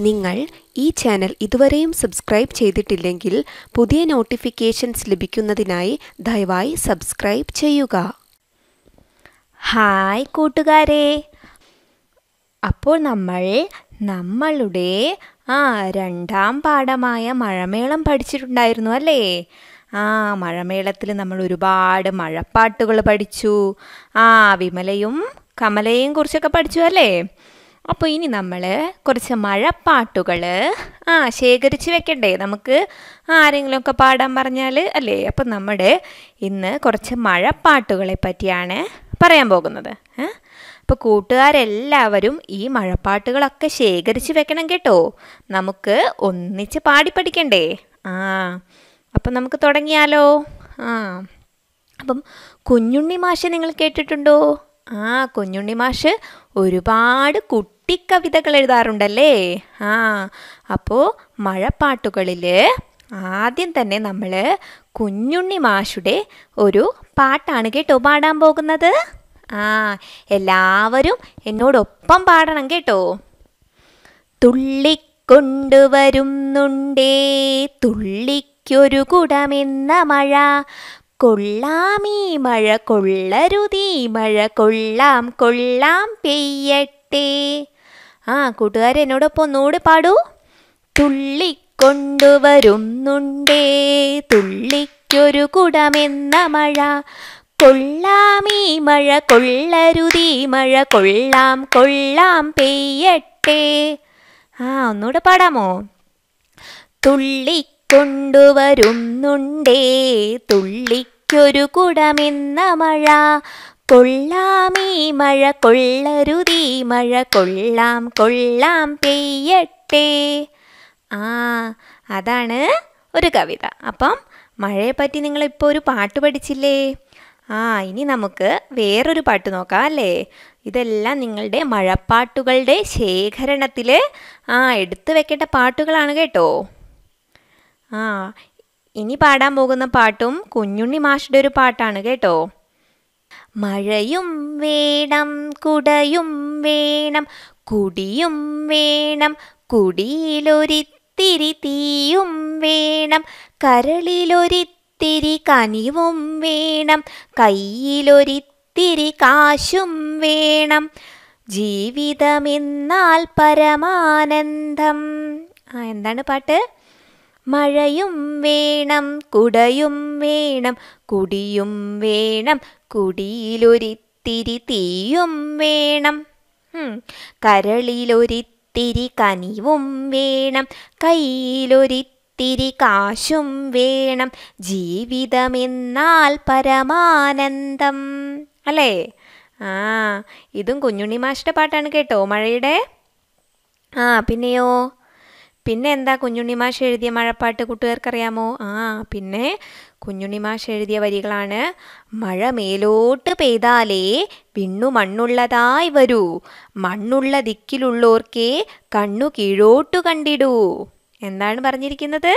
നിങ്ങൾ ഈ ചാനൽ ഇതുവരെയും സബ്സ്ക്രൈബ് ചെയ്തിട്ടില്ലെങ്കിൽ പുതിയ നോട്ടിഫിക്കേഷൻസ് ലഭിക്കുന്നതിനായി ദയവായി സബ്സ്ക്രൈബ് ചെയ്യുക. ഹായ് കൂട്ടുകാരെ. അപ്പോൾ നമ്മൾ നമ്മളുടെ ആ രണ്ടാം പാഠമായ മഴമേളം പഠിച്ചിട്ടുണ്ടായിരുന്നു അല്ലേ? ആ മഴമേളത്തിൽ നമ്മൾ ഒരുപാട് മഴപ്പാട്ടുകൾ പഠിച്ചു. ആ വിമലയും കമലയും കുറിച്ചൊക്കെ പഠിച്ചു അല്ലേ? അപ്പോൾ ഇനി നമ്മൾ കുറച്ച് മഴപ്പാട്ടുകൾ ആ ശേഖരിച്ച് വെക്കണ്ടേ? നമുക്ക് ആരെങ്കിലുമൊക്കെ പാടാൻ പറഞ്ഞാൽ അല്ലേ? അപ്പം നമ്മുടെ ഇന്ന് കുറച്ച് മഴപ്പാട്ടുകളെ പറ്റിയാണ് പറയാൻ പോകുന്നത്. അപ്പോൾ കൂട്ടുകാരെല്ലാവരും ഈ മഴപ്പാട്ടുകളൊക്കെ ശേഖരിച്ച് വെക്കണം കേട്ടോ. നമുക്ക് ഒന്നിച്ച് പാടി പഠിക്കണ്ടേ? ആ അപ്പം നമുക്ക് തുടങ്ങിയാലോ? ആ അപ്പം കുഞ്ഞുണ്ണി മാഷ് നിങ്ങൾ കേട്ടിട്ടുണ്ടോ? ആ കുഞ്ഞുണ്ണി മാഷ് ഒരുപാട് കുട്ടിക്കവിതകൾ എഴുതാറുണ്ടല്ലേ? ആ അപ്പോൾ മഴപ്പാട്ടുകളിൽ ആദ്യം തന്നെ നമ്മൾ കുഞ്ഞുണ്ണി മാഷുടെ ഒരു പാട്ടാണ് കേട്ടോ പാടാൻ പോകുന്നത്. ആ എല്ലാവരും എന്നോടൊപ്പം പാടണം കേട്ടോ. തുള്ളിക്കൊണ്ടുവരുന്നുണ്ടേ തുള്ളിക്കൊരു കുടമെന്ന മഴ. കൊള്ളാമീ മഴ കൊള്ളരുതീ മഴ കൊള്ളാം കൊള്ളാം പെയ്യട്ടെ. ആ കൂട്ടുകാരെ എന്നോടൊപ്പം ഒന്നുകൂടി പാടൂ. തുള്ളി കൊണ്ടുവരുന്നുണ്ടേ തുള്ളിക്കൊരു കുടമെന്ന മഴ. കൊള്ളാമീ മഴ കൊള്ളരുതീ മഴ കൊള്ളാം കൊള്ളാം പെയ്യട്ടെ. ആ ഒന്നുകൂടെ പാടാമോ? തുള്ളി കൊണ്ടുവരുന്നുണ്ടേ തുള്ളിക്കൊരു കുടമെന്ന മഴ. കൊള്ളാമീ മഴ കൊള്ളരുതീ മഴ കൊള്ളാം കൊള്ളാം പെയ്യട്ടെ. ആ അതാണ് ഒരു കവിത. അപ്പം മഴയെപ്പറ്റി നിങ്ങളിപ്പോൾ ഒരു പാട്ട് പഠിച്ചില്ലേ? ആ ഇനി നമുക്ക് വേറൊരു പാട്ട് നോക്കാം അല്ലേ? ഇതെല്ലാം നിങ്ങളുടെ മഴപ്പാട്ടുകളുടെ ശേഖരണത്തിൽ ആ എടുത്തു വെക്കേണ്ട പാട്ടുകളാണ് കേട്ടോ. ആ ഇനി പാടാൻ പോകുന്ന പാട്ടും കുഞ്ഞുണ്ണി മാഷിന്റെ ഒരു പാട്ടാണ് കേട്ടോ. മഴയും വേണം കുടയും വേണം കുടിയും വേണം കുടിയിലൊരിത്തിരി തീയും വേണം കരളിലൊരിത്തിരി കനിവും വേണം കയ്യിലൊരിത്തിരി കാശും വേണം. ജീവിതമെന്നാൽ പരമാനന്ദം. എന്താണ് പാട്ട്? മഴയും വേണം കുടയും വേണം കുടിയും വേണം കുടിയിലൊരിത്തിരി തീയും വേണം. കരളിലൊരിത്തിരി കനിവും വേണം. കയ്യിലൊരിത്തിരി കാശും വേണം. ജീവിതമെന്നാൽ പരമാനന്ദം. അല്ലേ? ആ ഇതും കുഞ്ഞുണ്ണി മാഷിന്റെ പാട്ടാണ് കേട്ടോ മഴയുടെ? ആ പിന്നെയോ? പിന്നെ എന്താ കുഞ്ഞുണ്ണി മാഷ് എഴുതിയ മഴപ്പാട്ട് കൂട്ടുകാർക്കറിയാമോ? ആ പിന്നെ കുഞ്ഞുണ്ണി മാഷ് എഴുതിയ വരികളാണ്. മഴ മേലോട്ട് പെയ്താലേ വിണ്ണു മണ്ണുള്ളതായി വരൂ. മണ്ണുള്ള ദിക്കിലുള്ളോർക്കേ കണ്ണു കീഴോട്ടു കണ്ടിടൂ. എന്താണ് പറഞ്ഞിരിക്കുന്നത്?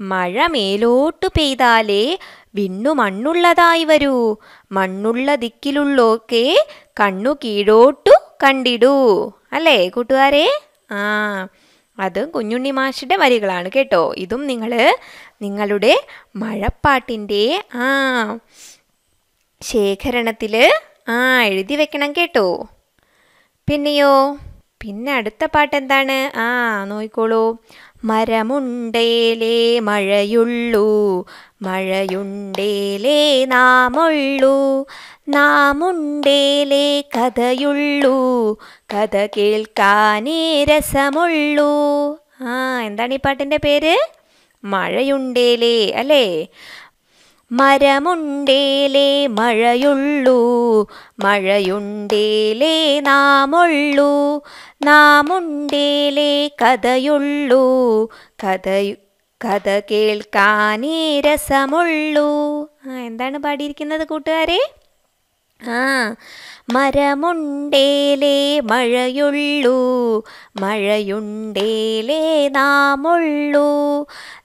മഴ മേലോട്ട് പെയ്താലേ വിണ്ണു മണ്ണുള്ളതായി വരൂ. മണ്ണുള്ള ദിക്കിലുള്ളോർക്കേ കണ്ണു കീഴോട്ടു കണ്ടിടൂ. അല്ലേ കൂട്ടുകാരെ? ആ അത് കുഞ്ഞുണ്ണി മാഷിന്റെ വരികളാണ് കേട്ടോ. ഇതും നിങ്ങൾ നിങ്ങളുടെ മഴപ്പാട്ടിന്റെ ആ ശേഖരണത്തിൽ ആ എഴുതി വെക്കണം കേട്ടോ. പിന്നെയോ? പിന്നെ അടുത്ത പാട്ട് എന്താണ് ആ നോയിക്കോളൂ മരമുണ്ടേലേ മഴയുള്ളൂ മഴയുണ്ടേലേ നാമുള്ളൂ നാമുണ്ടേലേ കഥയുള്ളൂ കഥ കേൾക്കാനേ രസമുള്ളൂ. ആ എന്താണ് ഈ പാട്ടിന്റെ പേര്? മഴയുണ്ടേലേ അല്ലേ? മരമുണ്ടേലേ മഴയുള്ളൂ മഴയുണ്ടേലേ നാമുള്ളൂ നാമുണ്ടേലേ കഥയുള്ളൂ കഥ കഥ കേൾക്കാനേ രസമുള്ളൂ. എന്താണ് പാടിയിരിക്കുന്നത് കൂട്ടുകാരെ? ആ. മരമുണ്ടേലേ മഴയുള്ളൂ മഴയുണ്ടേലേ നാമുള്ളൂ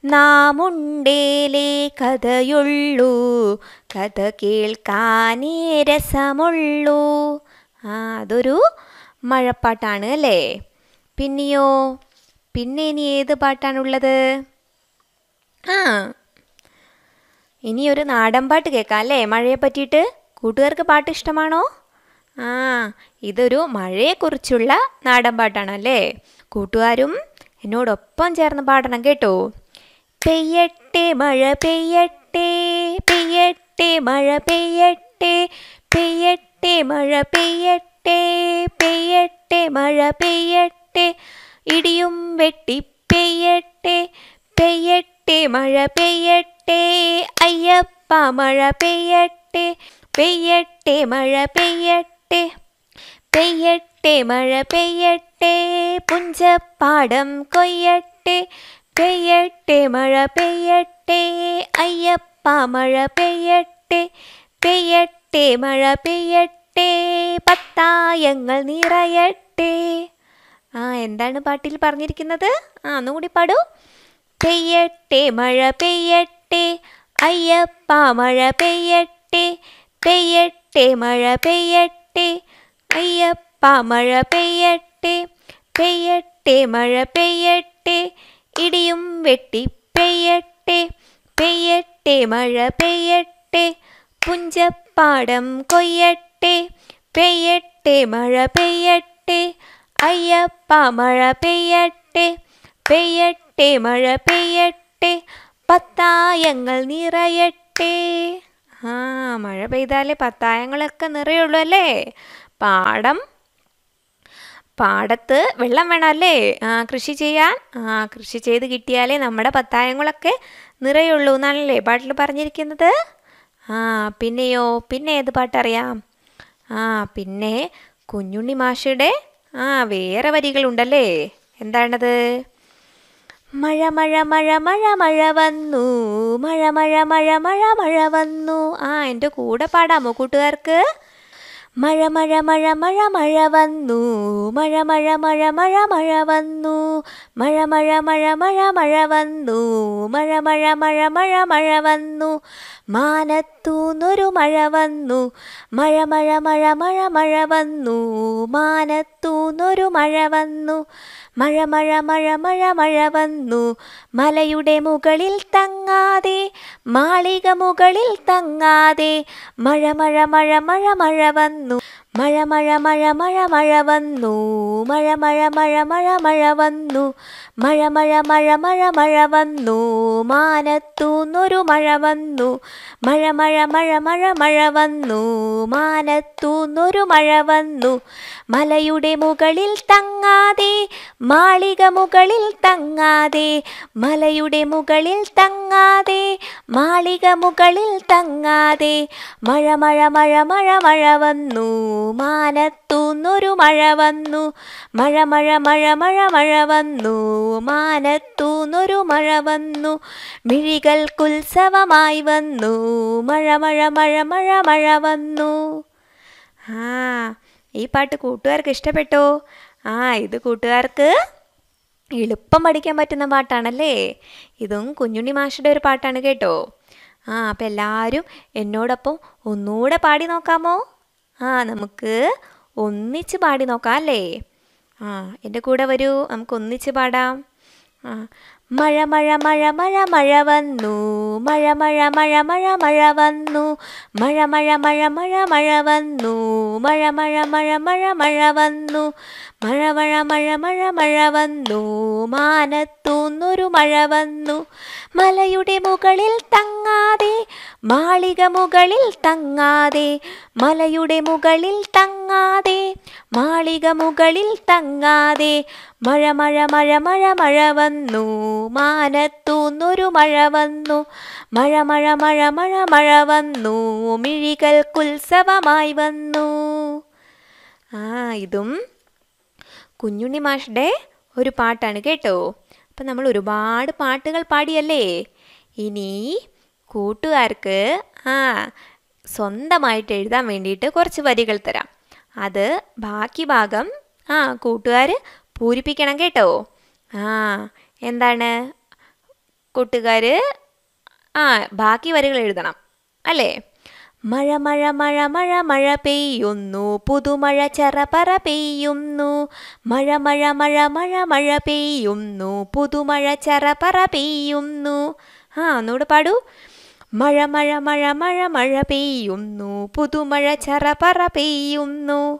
നാമുണ്ടേലേ കഥയുള്ളൂ കഥ കേൾക്കാനേ രസമുള്ളൂ. ആ അതൊരു മഴപ്പാട്ടാണ് അല്ലേ? പിന്നെയോ പിന്നെ ഇനി ഏത് പാട്ടാണുള്ളത്? ആ. ഇനി ഒരു നാടൻ പാട്ട് കേൾക്കാം അല്ലേ? മഴയെ പറ്റിയിട്ട് കൂട്ടുകാർക്ക് പാട്ട് ഇഷ്ടമാണോ ആ ഇതൊരു മഴയെക്കുറിച്ചുള്ള നാടൻ പാട്ടാണല്ലേ കൂട്ടുകാരും എന്നോടൊപ്പം ചേർന്ന് പാടണം കേട്ടോ. പെയ്യട്ടെ മഴ പെയ്യട്ടെ പെയ്യട്ടെ മഴ പെയ്യട്ടെ പെയ്യട്ടെ മഴ പെയ്യട്ടെ പെയ്യട്ടെ മഴ പെയ്യട്ടെ ഇടിയും വെട്ടി പെയ്യട്ടെ പെയ്യട്ടെ മഴ പെയ്യട്ടെ അയ്യപ്പ മഴ പെയ്യട്ടെ പെയ്യട്ടെ മഴ പെയ്യട്ടെ പെയ്യട്ടെ മഴ പെയ്യട്ടെ പുഞ്ചപ്പാടം കൊയ്യട്ടെ പെയ്യട്ടെ മഴ പെയ്യട്ടെ അയ്യപ്പ മഴ പെയ്യട്ടെ പെയ്യട്ടെ മഴ പെയ്യട്ടെ പത്തായങ്ങൾ നിറയട്ടെ. ആ എന്താണ് പാട്ടിൽ പറഞ്ഞിരിക്കുന്നത്? ആ ഒന്നുകൂടി പാടൂ. പെയ്യട്ടെ മഴ പെയ്യട്ടെ അയ്യപ്പ മഴ പെയ്യട്ടെ പെയ്യട്ടെ മഴ പെയ്യട്ടെ അയ്യപ്പ മഴ പെയ്യട്ടെ പെയ്യട്ടെ മഴ പെയ്യട്ടെ ഇടിയും വെട്ടി പെയ്യട്ടെ പെയ്യട്ടെ മഴ പെയ്യട്ടെ പുഞ്ചപ്പാടം കൊയ്യട്ടെ പെയ്യട്ടെ മഴ പെയ്യട്ടെ അയ്യപ്പ മഴ പെയ്യട്ടെ പെയ്യട്ടെ മഴ പെയ്യട്ടെ പത്തായങ്ങൾ നിറയട്ടെ ആ മഴ പെയ്താലേ പത്തായങ്ങളൊക്കെ നിറയുള്ളൂ അല്ലേ? പാടം. പാടത്ത് വെള്ളം വേണം അല്ലേ? ആ കൃഷി ചെയ്യാൻ? ആ കൃഷി ചെയ്ത് കിട്ടിയാലേ നമ്മുടെ പത്തായങ്ങളൊക്കെ നിറയുള്ളൂ എന്നാണല്ലേ പാട്ടിൽ പറഞ്ഞിരിക്കുന്നത്? ആ പിന്നെയോ പിന്നെ ഏത് പാട്ടറിയാം? ആ പിന്നെ കുഞ്ഞുണ്ണി മാഷയുടെ ആ വേറെ വരികളുണ്ടല്ലേ? എന്താണത്? മഴ മഴ മഴ മഴ മഴ വന്നു മഴ മഴ മഴ മഴ മഴ വന്നു ആ എന്റെ കൂടെ പാടാമോ കൂട്ടുകാർക്ക് മഴ മഴ മഴ മഴ മഴ വന്നു മഴ മഴ മഴ മഴ മഴ വന്നു മഴ മഴ മഴ മഴ മഴ വന്നു മഴ മഴ മഴ മഴ മഴ വന്നു മാനത്തൂന്നൊരു മഴ വന്നു മഴ മഴ മഴ മഴ മഴ വന്നു മാനത്തൂന്നൊരു മഴ വന്നു മഴ മഴ മഴ മഴ മഴ വന്നു. മലയുടെ മുകളിൽ തങ്ങാതെ മാളിക മുകളിൽ തങ്ങാതെ മഴ മഴ മഴ മഴ മഴ വന്നു. മഴ മഴ മഴ മഴ മഴ വന്നു മഴ മഴ മഴ മഴ മഴ വന്നു മഴ മഴ മഴ മഴ മഴ വന്നു മാനത്തൂന്നൊരു മഴ വന്നു മഴ മഴ മഴ മഴ മഴ വന്നു മാനത്തൂന്നൊരു മഴ വന്നു മലയുടെ മുകളിൽ തങ്ങാതെ മാളിക മുകളിൽ തങ്ങാതെ മലയുടെ മുകളിൽ തങ്ങാതെ മാളിക മുകളിൽ തങ്ങാതെ മഴ മഴ മഴ മഴ മഴ വന്നു മാനത്തൂന്നൊരു മഴ വന്നു. മഴ മഴ മഴ മഴ മഴ വന്നു. മാനത്തൂന്നൊരു മഴ വന്നു. മിഴികൾക്കുത്സവമായി വന്നു. മഴ മഴ മഴ മഴ മഴ വന്നു. ആ ഈ പാട്ട് കൂട്ടുകാർക്ക് ഇഷ്ടപ്പെട്ടോ? ആ ഇത് കൂട്ടുകാർക്ക് എളുപ്പം പഠിക്കാൻ പറ്റുന്ന പാട്ടാണല്ലേ? ഇതും കുഞ്ഞുണ്ണി മാഷയുടെ ഒരു പാട്ടാണ് കേട്ടോ. ആ അപ്പം എല്ലാവരും എന്നോടൊപ്പം ഒന്നുകൂടെ പാടി നോക്കാമോ? ആ നമുക്ക് ഒന്നിച്ച് പാടി നോക്കാം അല്ലേ ആ എന്റെ കൂടെ വരൂ നമുക്ക് ഒന്നിച്ച് പാടാം ആ മഴ മഴ മഴ മഴ മഴ വന്നു മഴ മഴ മഴ മഴ മഴ വന്നു മഴ മഴ മഴ മഴ മഴ വന്നു മഴ മഴ മഴ മഴ മഴ വന്നു മഴ മഴ മഴ മഴ മഴ വന്നു. മാനത്തൂന്നൊരു മഴ വന്നു. മലയുടെ മുകളിൽ തങ്ങാതെ മാളിക മുകളിൽ തങ്ങാതെ മലയുടെ മുകളിൽ തങ്ങാതെ മാളിക മുകളിൽ തങ്ങാതെ. മഴ മഴ മഴ മഴ മഴ വന്നു. മാനത്തൂന്നൊരു മഴ വന്നു. മഴ മഴ മഴ മഴ മഴ വന്നു. മിഴികൾക്കുത്സവമായി വന്നു. ആ ഇതും കുഞ്ഞുണ്ണി മാഷുടെ ഒരു പാട്ടാണ് കേട്ടോ. അപ്പം നമ്മൾ ഒരുപാട് പാട്ടുകൾ പാടിയല്ലേ? ഇനി കൂട്ടുകാർക്ക് ആ സ്വന്തമായിട്ട് എഴുതാൻ വേണ്ടിയിട്ട് കുറച്ച് വരികൾ തരാം. അത് ബാക്കി ഭാഗം ആ കൂട്ടുകാർ പൂരിപ്പിക്കണം കേട്ടോ. ആ എന്താണ്? കൂട്ടുകാർ ആ ബാക്കി വരികൾ എഴുതണം. അല്ലേ? മഴ മഴ മഴ മഴ മഴ പെയ്യുന്നു. പുതുമഴ ചെറപറ പെയ്യുന്നു. മഴ മഴ മഴ മഴ മഴ പെയ്യുന്നു. പുതുമഴ ചെറപറ പെയ്യുന്നു. ആ ഒന്നുകൂടെ പാടൂ. മഴ മഴ മഴ മഴ മഴ പെയ്യുന്നു. പുതുമഴ ചെറപറ പെയ്യുന്നു.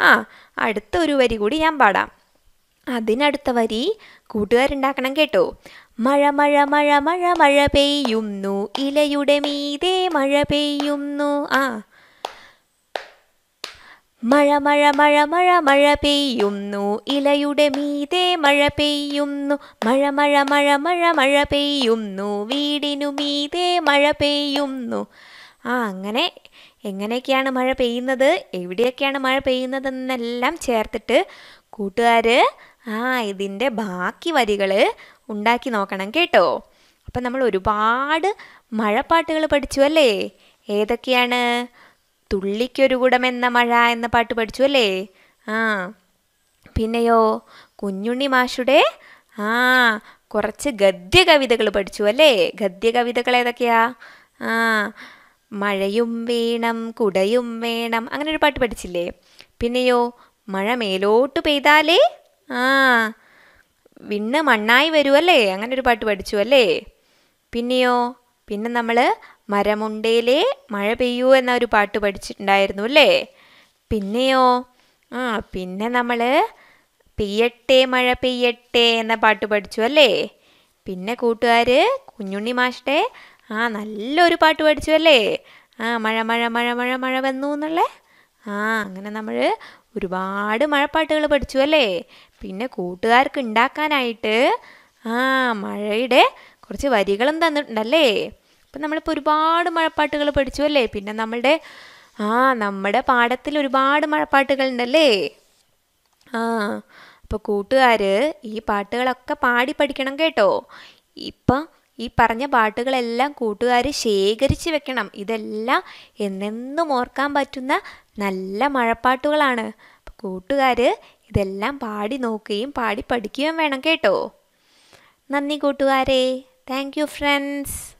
ആ അടുത്തൊരു വരി കൂടി ഞാൻ പാടാം. അതിനടുത്ത വരി കൂട്ടുകാരുണ്ടാക്കണം കേട്ടോ. മഴ മഴ മഴ മഴ മഴ പെയ്യുന്നു. ഇലയുടെ മീതെ മഴ പെയ്യുന്നു. ആ. മഴ മഴ മഴ മഴ മഴ പെയ്യുന്നു. ഇലയുടെ മീതെ മഴ പെയ്യുന്നു. മഴ മഴ മഴ മഴ മഴ പെയ്യുന്നു. വീടിനു മീതെ മഴ പെയ്യുന്നു. ആ അങ്ങനെ എങ്ങനെയൊക്കെയാണ് മഴ പെയ്യുന്നത്? എവിടെയൊക്കെയാണ് മഴ പെയ്യുന്നതെന്നെല്ലാം ചേർത്തിട്ട് കൂട്ടുകാർ ആ ഇതിന്റെ ബാക്കി വരികൾ ഉണ്ടാക്കി നോക്കണം കേട്ടോ. അപ്പം നമ്മൾ ഒരുപാട് മഴപ്പാട്ടുകൾ പഠിച്ചു അല്ലേ? ഏതൊക്കെയാണ്? തുള്ളിക്കൊരു കുടം എന്ന മഴ എന്ന പാട്ട് പഠിച്ചു അല്ലേ? ആ. പിന്നെയോ കുഞ്ഞുണ്ണി മാഷുടെ? ആ കുറച്ച് ഗദ്യ കവിതകൾ പഠിച്ചു അല്ലേ? ഗദ്യ കവിതകൾ ഏതൊക്കെയാ? ആ മഴയും വേണം കുടയും വേണം അങ്ങനെ ഒരു പാട്ട് പഠിച്ചില്ലേ? പിന്നെയോ മഴ മേലോട്ട് പെയ്താലേ? ആ. വിണ്ണ് മണ്ണായി വരുമല്ലേ അങ്ങനെ ഒരു പാട്ട് പഠിച്ചു അല്ലേ പിന്നെയോ? പിന്നെ നമ്മൾ മരമുണ്ടയിലെ മഴ പെയ്യൂ എന്ന ഒരു പാട്ട് പഠിച്ചിട്ടുണ്ടായിരുന്നു അല്ലേ പിന്നെയോ? ആ പിന്നെ നമ്മൾ പെയ്യട്ടെ മഴ പെയ്യട്ടെ എന്ന പാട്ട് പഠിച്ചു അല്ലേ പിന്നെ കൂട്ടുകാർ കുഞ്ഞുണ്ണി മാഷ്ടെ ആ നല്ലൊരു പാട്ട് പഠിച്ചു അല്ലേ ആ മഴ മഴ മഴ മഴ മഴ വന്നു എന്നുള്ളേ? ആ അങ്ങനെ നമ്മൾ ഒരുപാട് മഴപ്പാട്ടുകൾ പഠിച്ചു അല്ലേ? പിന്നെ കൂട്ടുകാർക്ക് ഉണ്ടാക്കാനായിട്ട് ആ മഴയുടെ കുറച്ച് വരികളും തന്നിട്ടുണ്ടല്ലേ? അപ്പം നമ്മളിപ്പോൾ ഒരുപാട് മഴപ്പാട്ടുകൾ പഠിച്ചു അല്ലേ? പിന്നെ നമ്മളുടെ ആ നമ്മുടെ പാഠത്തിൽ ഒരുപാട് മഴപ്പാട്ടുകൾ ഉണ്ടല്ലേ ആ അപ്പോൾ കൂട്ടുകാർ ഈ പാട്ടുകളൊക്കെ പാടി പഠിക്കണം കേട്ടോ. ഇപ്പം ഈ പറഞ്ഞ പാട്ടുകളെല്ലാം കൂട്ടുകാർ ശേഖരിച്ച് വെക്കണം. ഇതെല്ലാം എന്നെന്നും ഓർക്കാൻ പറ്റുന്ന നല്ല മഴപ്പാട്ടുകളാണ്. കൂട്ടുകാർ ഇതെല്ലാം പാടി നോക്കുകയും പാടി പഠിക്കുകയും വേണം കേട്ടോ. നന്ദി കൂട്ടുകാരെ. Thank you friends